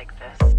like this.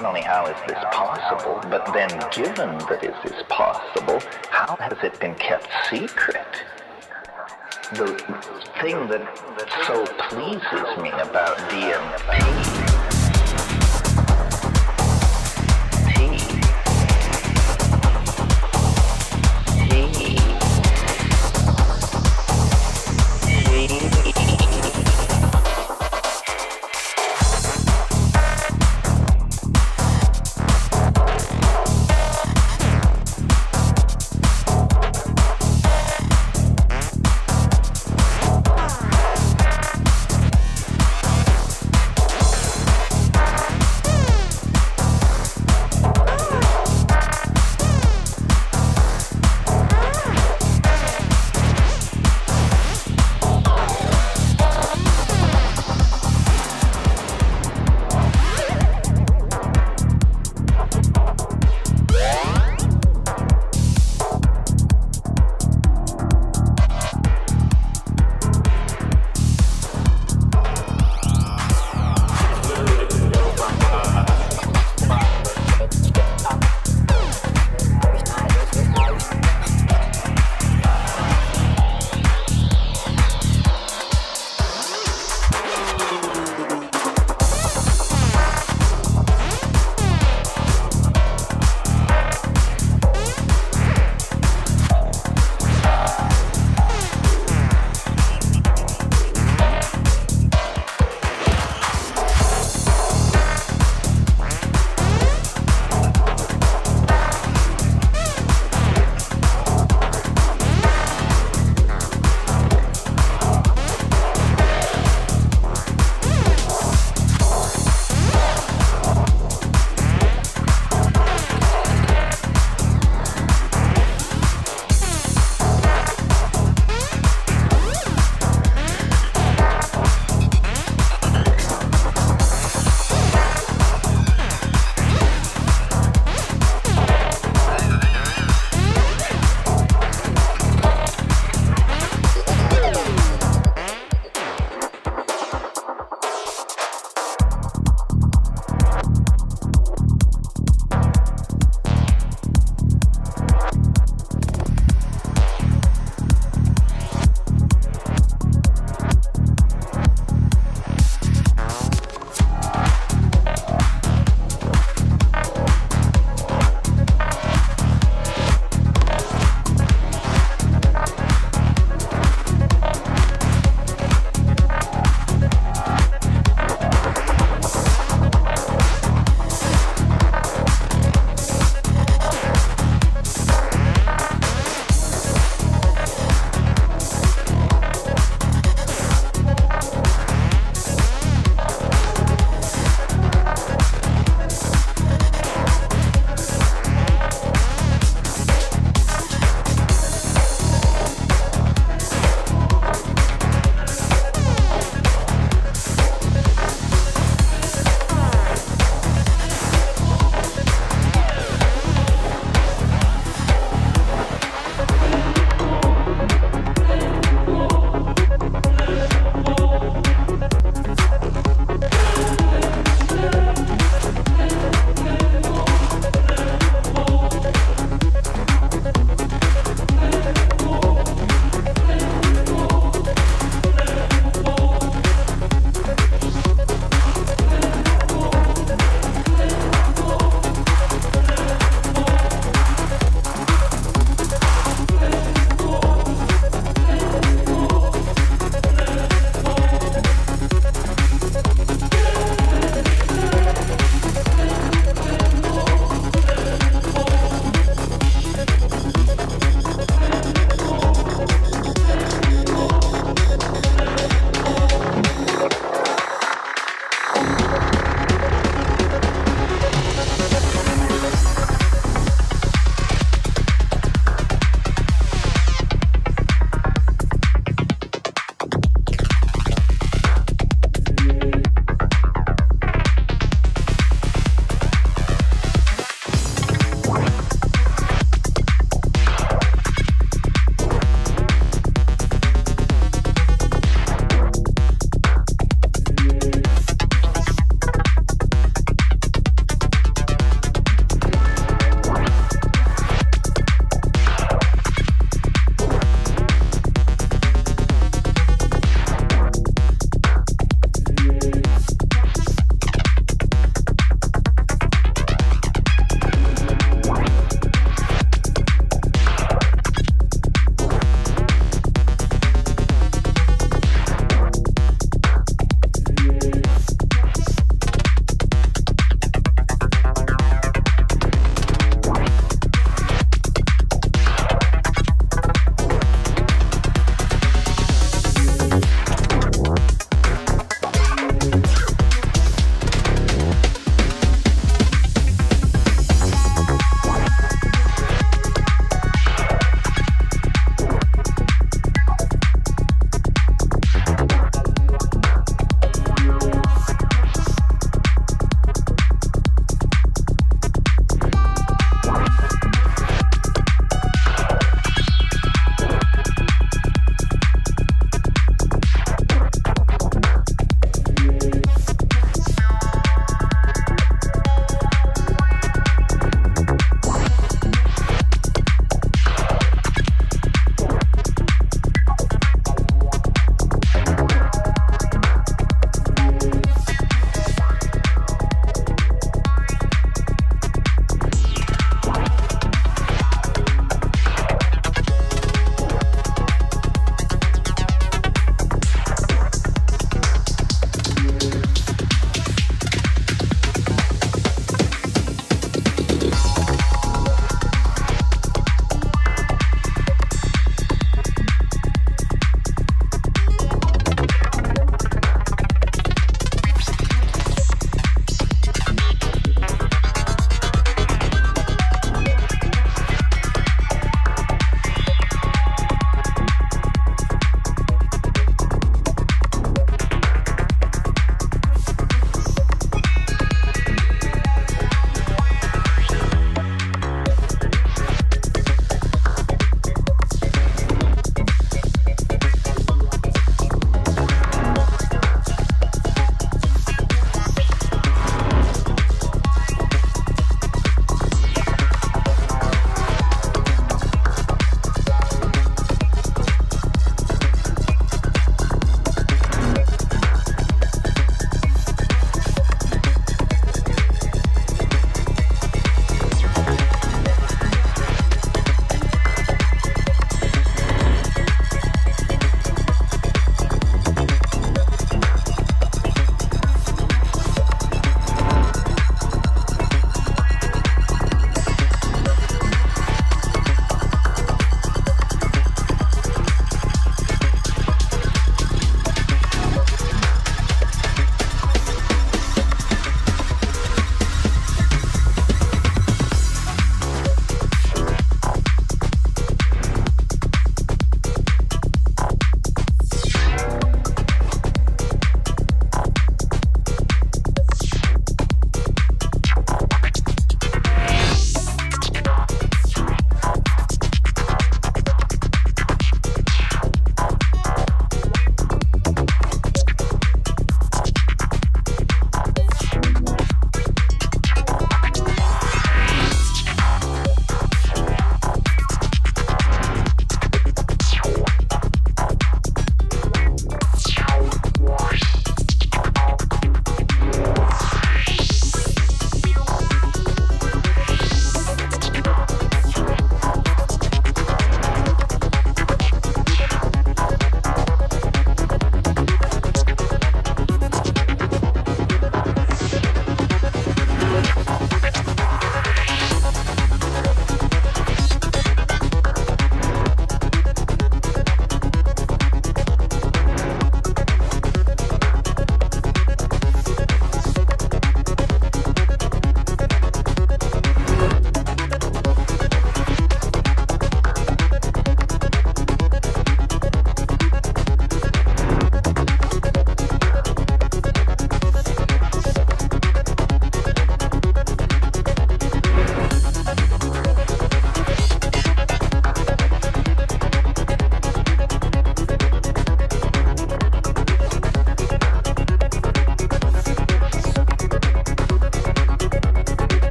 How is this possible? But then, given that it is possible, how has it been kept secret? The thing that, so pleases me about DMT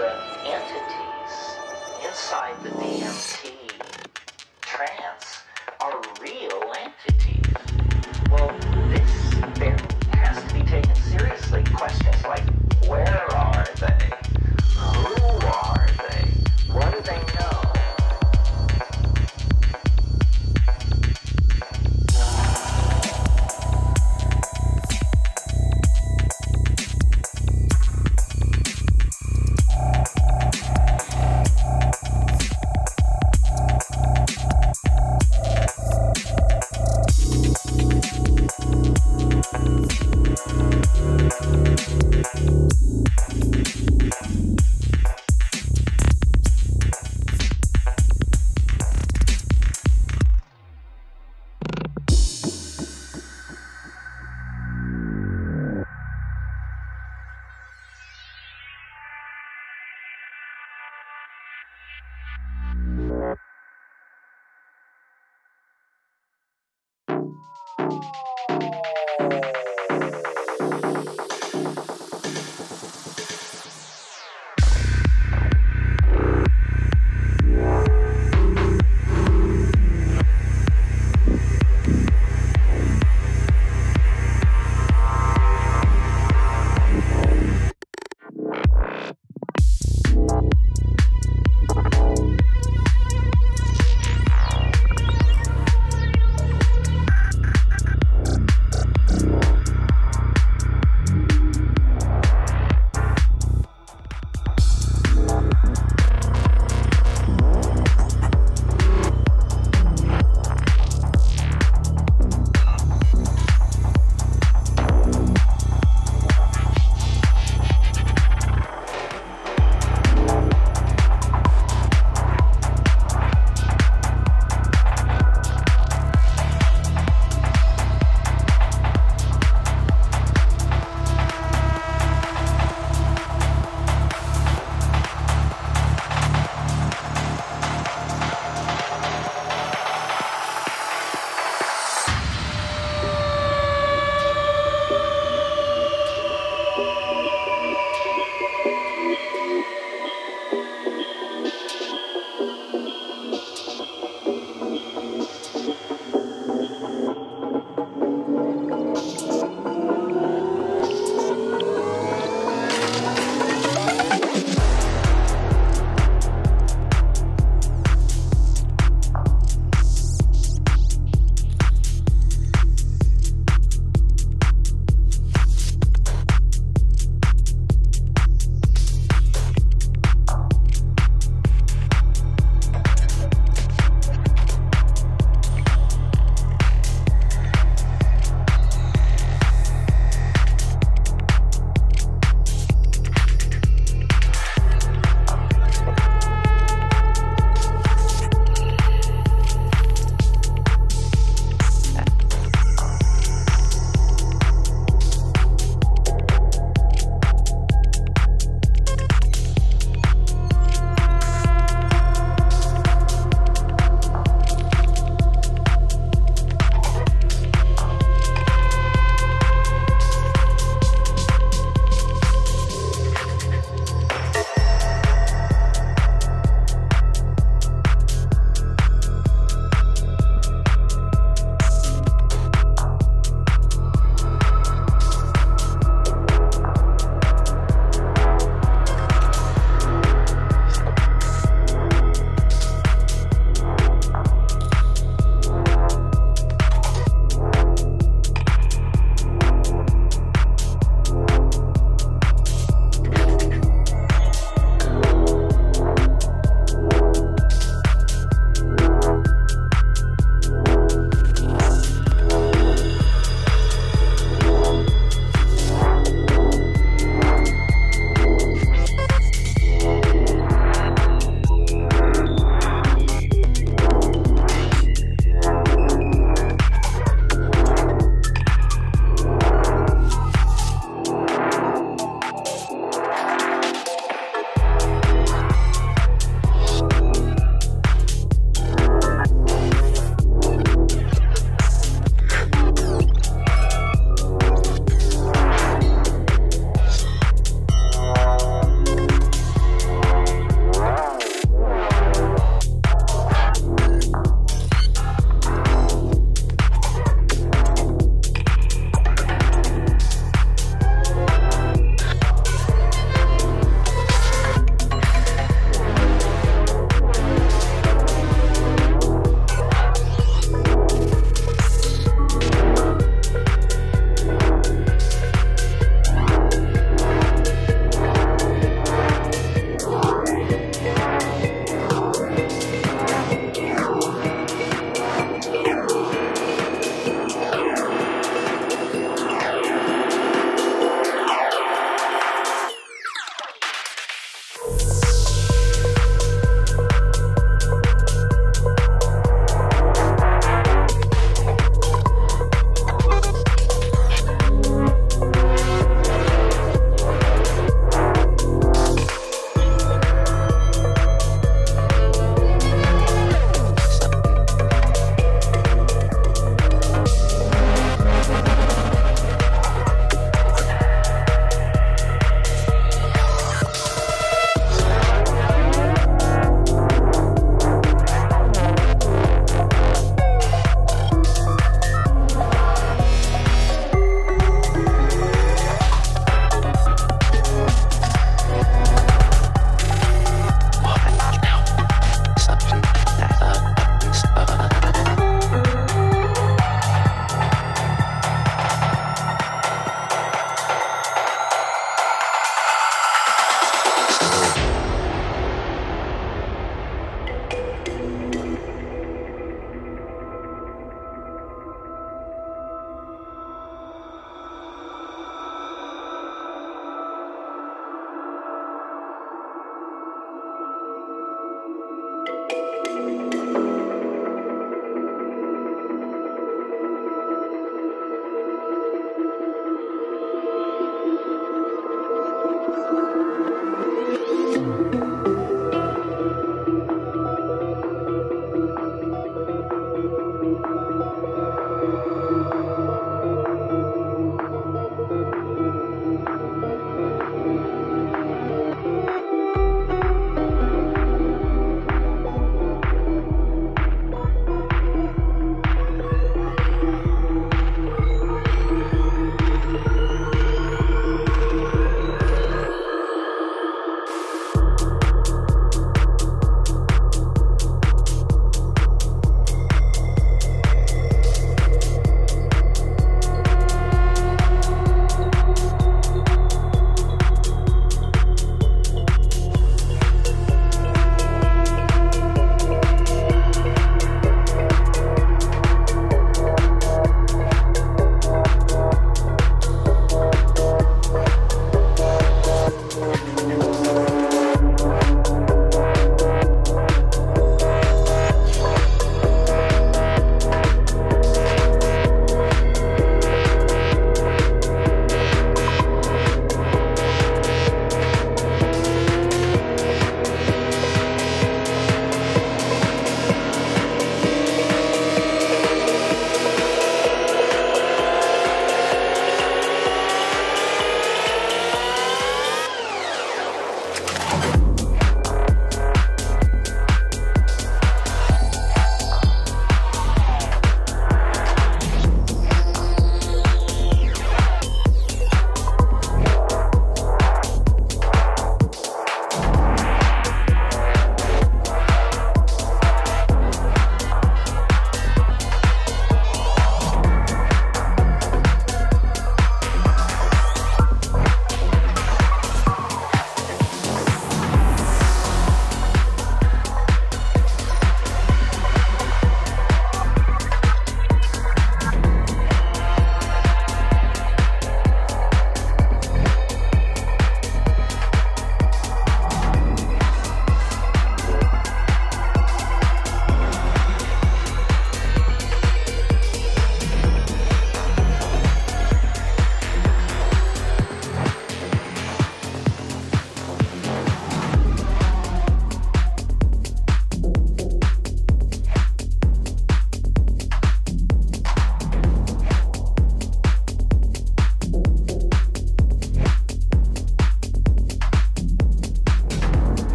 The entities inside the DMT trance are real entities. Well, this there has to be taken seriously. Questions like where are they?